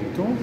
então